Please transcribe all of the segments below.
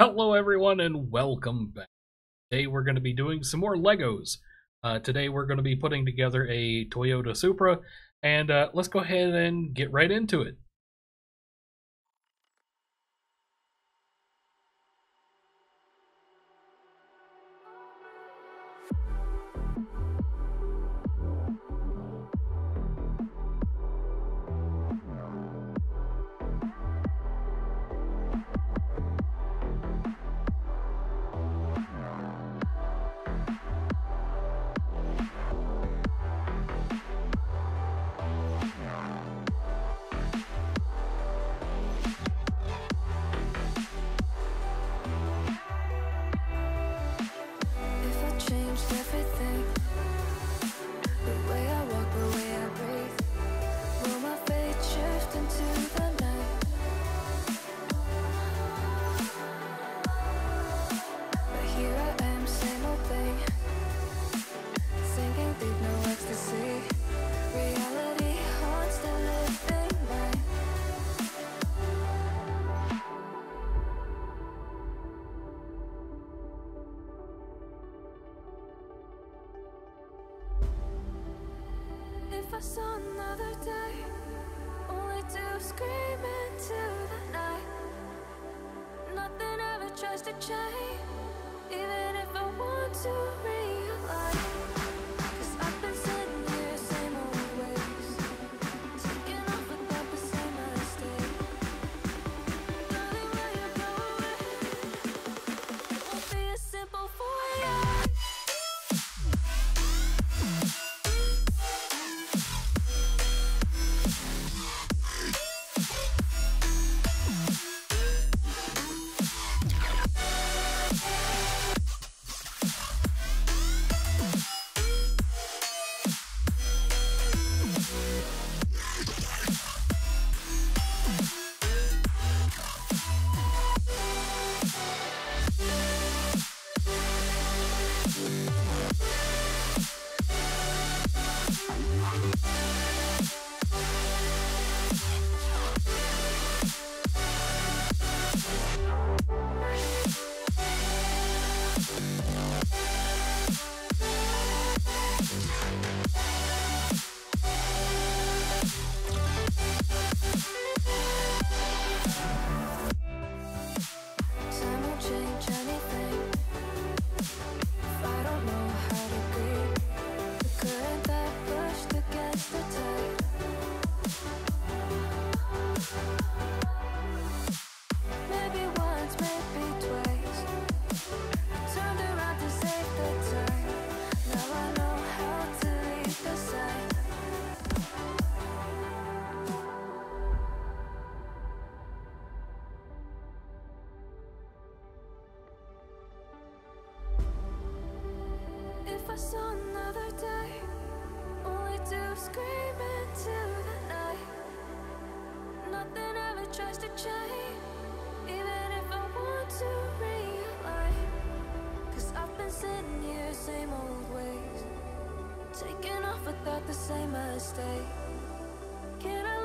Hello everyone and welcome back. Today we're going to be doing some more Legos. Uh, today we're going to be putting together a Toyota Supra and uh, let's go ahead and get right into it. Saw another day, only to scream into the night. Nothing ever tries to change, even if I want to realize. Another day, only to scream into the night. Nothing ever tries to change, even if I want to realign. Cause I've been sitting here, same old ways, taking off without the same mistake. Can I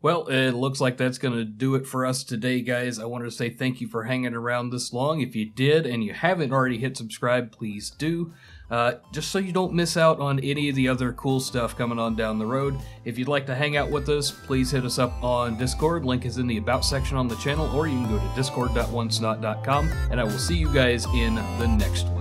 Well, it looks like that's going to do it for us today, guys. I wanted to say thank you for hanging around this long. If you did and you haven't already hit subscribe, please do. Uh, just so you don't miss out on any of the other cool stuff coming on down the road. If you'd like to hang out with us, please hit us up on Discord. Link is in the About section on the channel, or you can go to discord.wonsnot.com, and I will see you guys in the next one.